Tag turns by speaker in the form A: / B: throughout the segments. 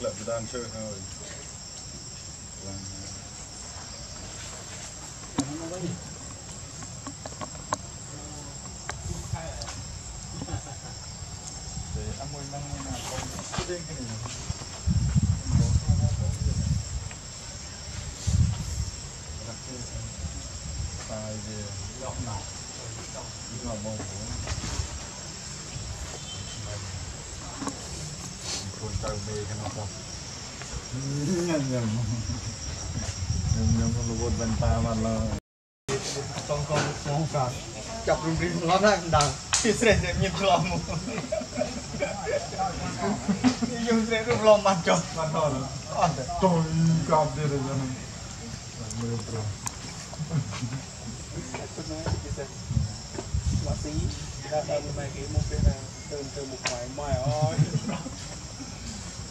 A: lợn đang chơi hơi để ăn mồi mang nào không cái đinh cái này ទៅមេខ្នោះផងញ៉ាំញ៉ាំញ៉ាំរវត់បានតាបានឡើយ
B: តងកងសងកាចាប់រំរីឡំណាស់ដល់ពីស្រេះញៀនឆ្លងមកយើងស្រេះរំលំបានចុះ
A: បានដល់
B: អត់
A: តងកាប់ទៀតហ្នឹងមើលប្រទៅ
C: ណាគេតែ
A: ម
C: កស៊ីដល់ដល់មកគេមកពេលទៅទៅមកបាយមកអើយ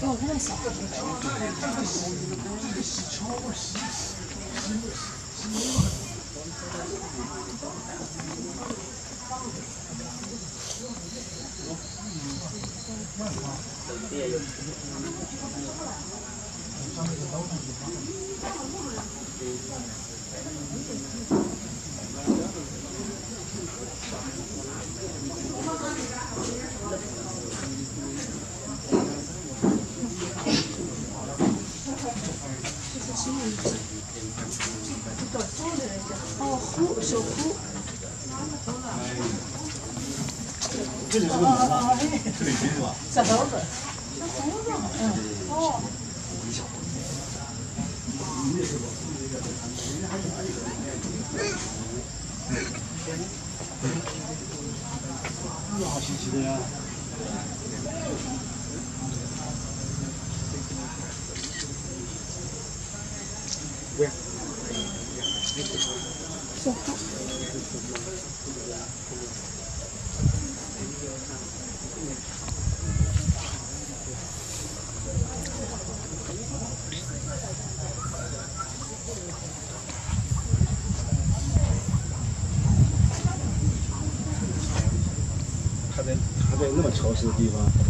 D: 我看一下。这是什么？对对对吧？小猴子，
E: 小猴子。
D: 嗯。哦。这么好稀奇的呀？对。好看。
C: 潮湿的地方。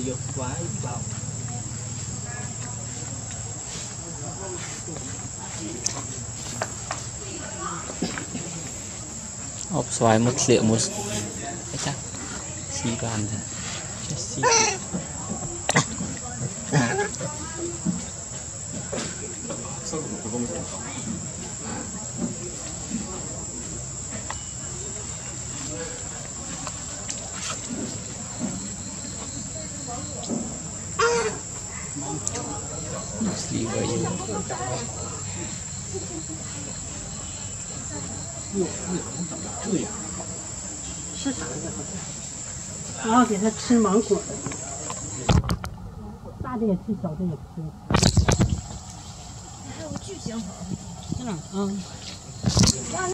C: ទៅយកស្វាយបោក
F: អបស្វាយមកស្លៀកមួយអីចាស៊ីបានទេចេះស៊ី
A: សូមទៅបង
F: 又又怎么这样？
G: 吃啥呢？然后给它吃芒果，大的也吃，小的也吃。还
E: 有巨型猴
G: 儿，在哪？